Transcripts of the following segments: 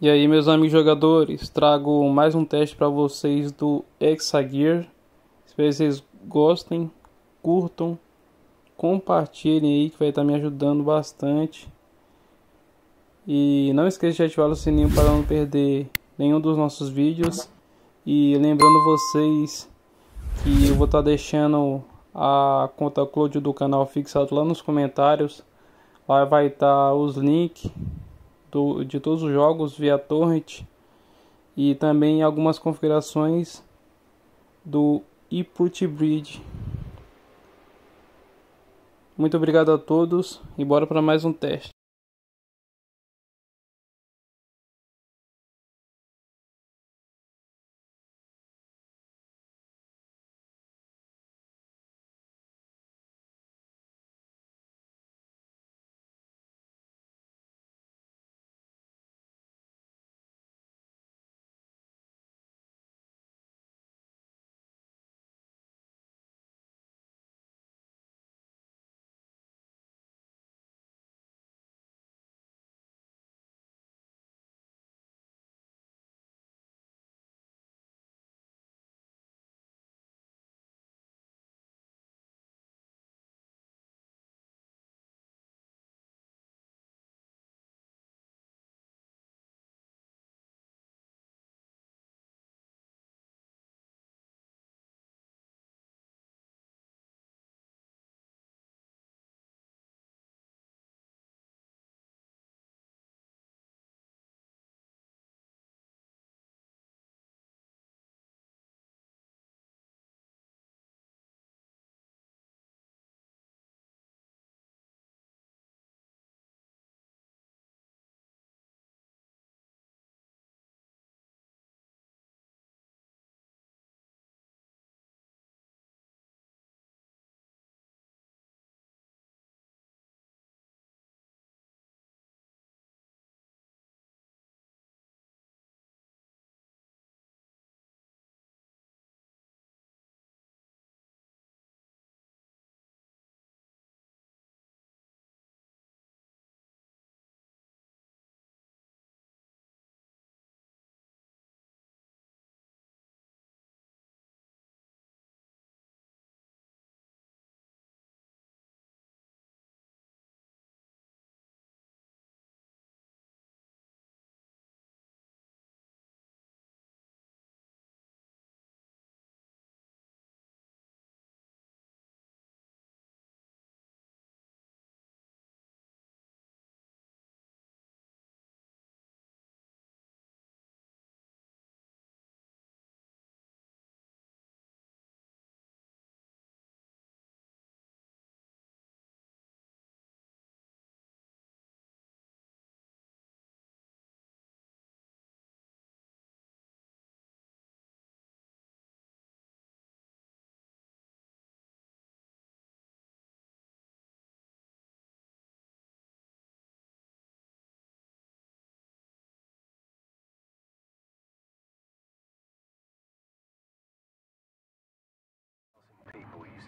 E aí, meus amigos jogadores, trago mais um teste para vocês do Exagear. Espero que vocês gostem, curtam, compartilhem aí que vai estar me ajudando bastante. E não esqueça de ativar o sininho para não perder nenhum dos nossos vídeos. E lembrando vocês que eu vou estar deixando a conta Cloud do canal fixado lá nos comentários. Lá vai estar os links do, de todos os jogos via torrent e também algumas configurações do ePut Bridge. Muito obrigado a todos e bora para mais um teste.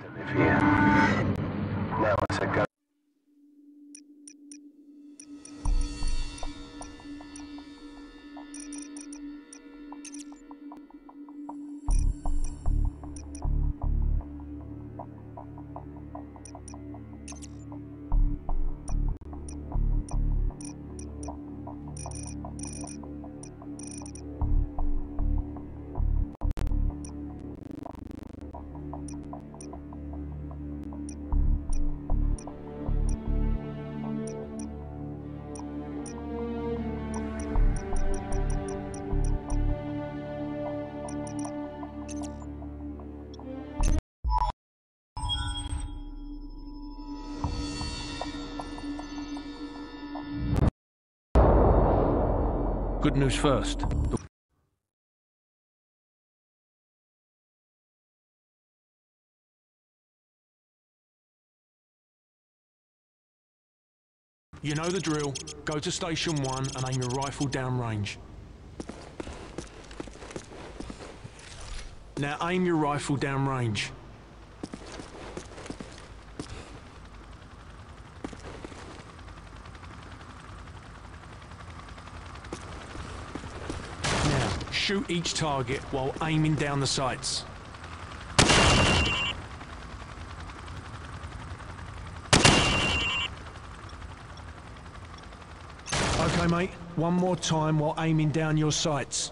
To live here. Now it's a go. Good news first. You know the drill. Go to station one and aim your rifle downrange. Now aim your rifle downrange. Shoot each target while aiming down the sights. Okay, mate. One more time while aiming down your sights.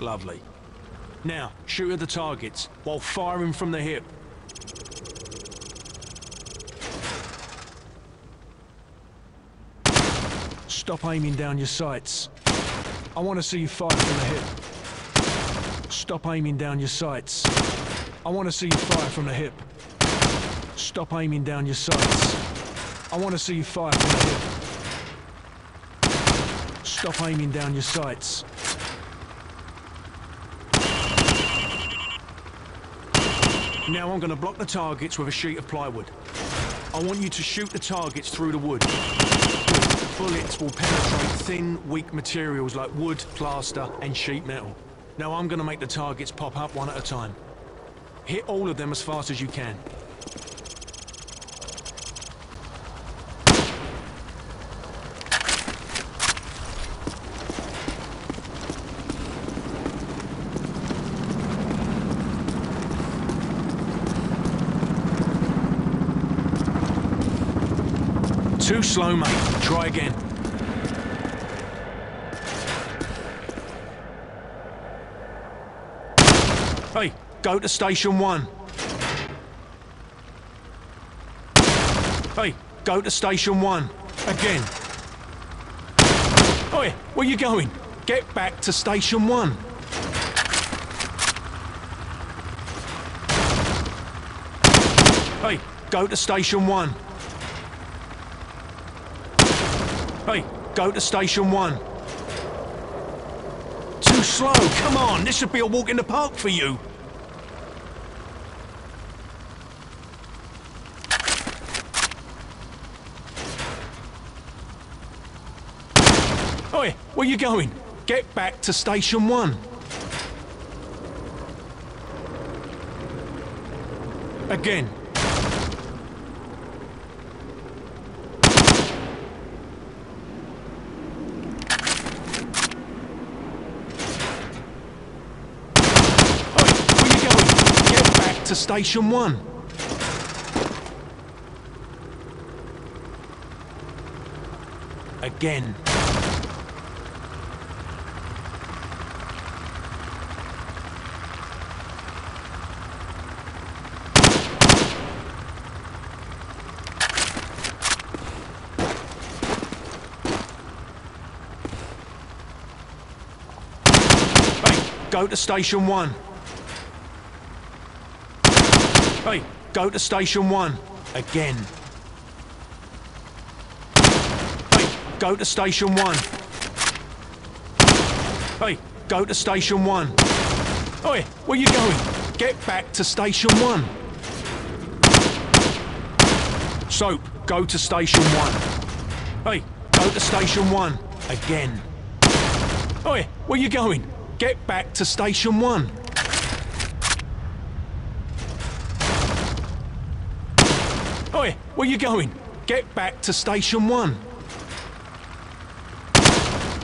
Lovely. Now, shoot at the targets while firing from the hip. Stop aiming down your sights. I want to see you fire from the hip. Stop aiming down your sights. I want to see you fire from the hip. Stop aiming down your sights. I want to see you fire from the hip. Stop aiming down your sights. Now I'm going to block the targets with a sheet of plywood. I want you to shoot the targets through the wood. Bullets will penetrate thin, weak materials like wood, plaster and sheet metal. Now I'm going to make the targets pop up one at a time. Hit all of them as fast as you can. Too slow, mate. Try again. Hey, go to station one. Hey, go to station one. Again. Oi, where you going? Get back to station one. Hey, go to station one. Hey, go to station one. Too slow, come on, this should be a walk in the park for you. Oi, where you going? Get back to station one. Again. to Station 1. Again. Go to Station 1. Okay, go to station one. Again. Hey, go to station one. Hey, go to station one. Oi, where you going? Get back to station one. Soap, go to station one. Hey, go to station one. Again. Oi, where you going? Get back to station one. Oi, where you going? Get back to station one.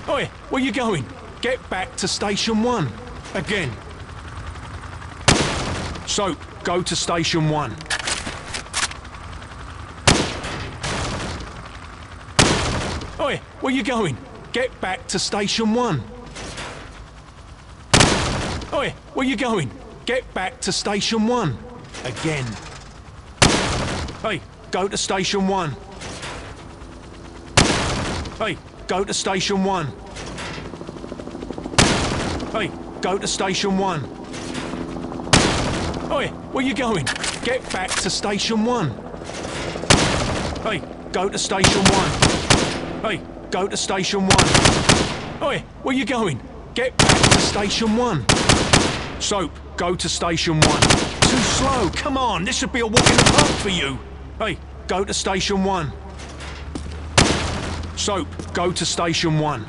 Oi, where you going? Get back to station one. Again. So, go to station one. Oi, where you going? Get back to station one. Oi, where you going? Get back to station one. Again. Hey, go to station one. Hey, go to station one. Hey, go to station one. Oi, where you going? Get back to station one. Hey, go to station one. Hey, go to station one. Oi, where you going? Get back to station one. Soap, go to station one. Slow, come on, this should be a walk in the park for you. Hey, go to station one. Soap, go to station one.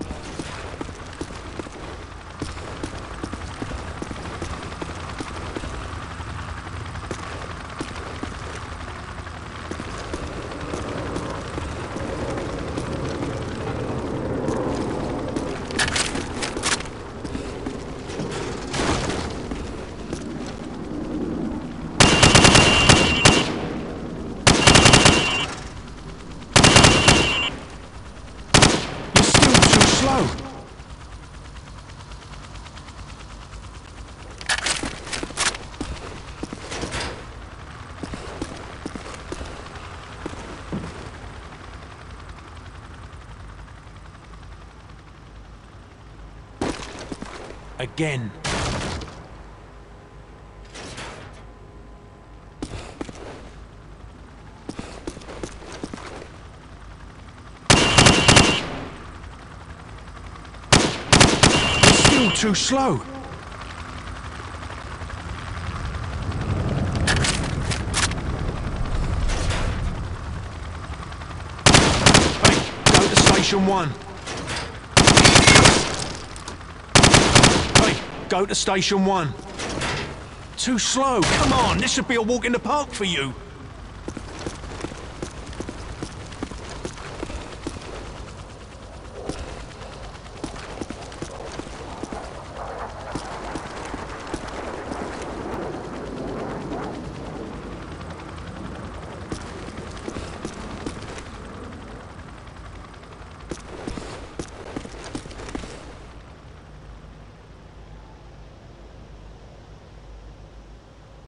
You're still too slow. Again. Still too slow. Hey, go to station one. Hey, go to station one. Too slow. Come on, this should be a walk in the park for you.